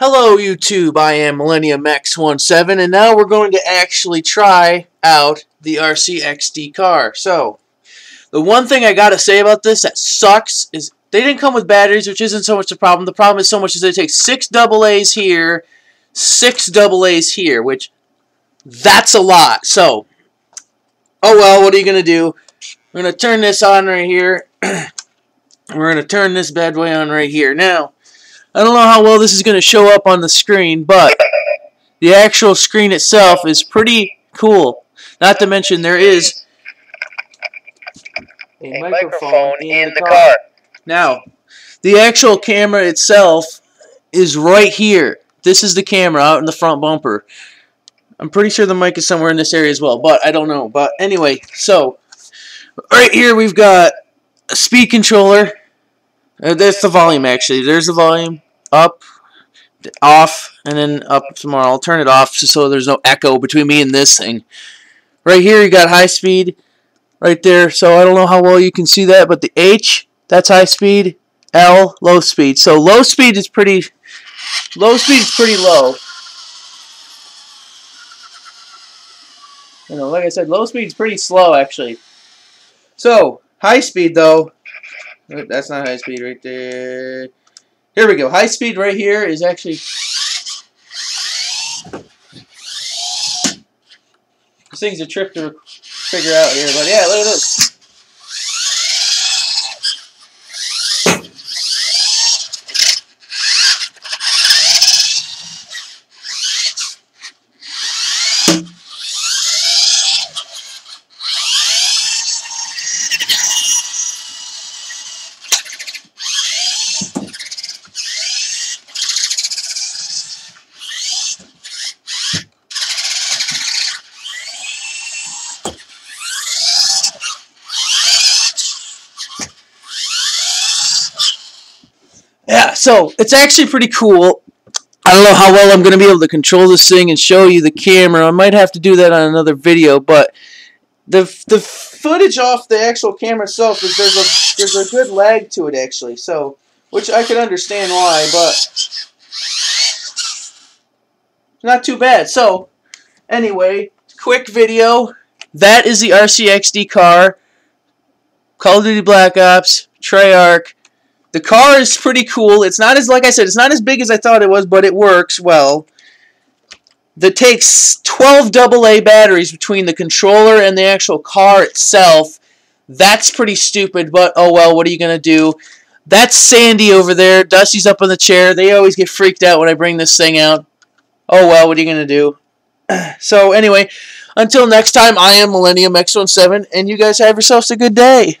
Hello YouTube, I am Millennium X17 and now we're going to actually try out the RCXD car. So, the one thing I gotta say about this that sucks is they didn't come with batteries, which isn't so much the problem. The problem is so much as they take six double A's here, six double A's here, which that's a lot. So, oh well, what are you gonna do? We're gonna turn this on right here. we're gonna turn this bad boy on right here. Now, I don't know how well this is going to show up on the screen, but the actual screen itself is pretty cool. Not to mention there is a, a microphone, in, in the, the car. car. Now, the actual camera itself is right here. This is the camera out in the front bumper. I'm pretty sure the mic is somewhere in this area as well, but I don't know. But anyway, so right here we've got a speed controller. Uh, that's the volume actually. There's the volume up, off, and then up tomorrow. I'll turn it off so there's no echo between me and this thing. Right here, you got high speed right there. So I don't know how well you can see that, but the H, that's high speed. L, low speed. So low speed is pretty, low speed is pretty low. You know, like I said, low speed is pretty slow, actually. So, high speed, though, that's not high speed right there. Here we go. High speed right here is actually... This thing's a trip to figure out here, but yeah, look at this. Yeah, so it's actually pretty cool. I don't know how well I'm going to be able to control this thing and show you the camera. I might have to do that on another video, but the the footage off the actual camera itself is there's a there's a good lag to it actually. So, which I can understand why, but not too bad. So, anyway, quick video. That is the RCXD car. Call of Duty Black Ops, Treyarch. The car is pretty cool. It's not as, like I said, it's not as big as I thought it was, but it works well. That takes 12 AA batteries between the controller and the actual car itself. That's pretty stupid, but oh well, what are you going to do? That's Sandy over there. Dusty's up on the chair. They always get freaked out when I bring this thing out. Oh well, what are you going to do? so anyway, until next time, I am Millennium X17, and you guys have yourselves a good day.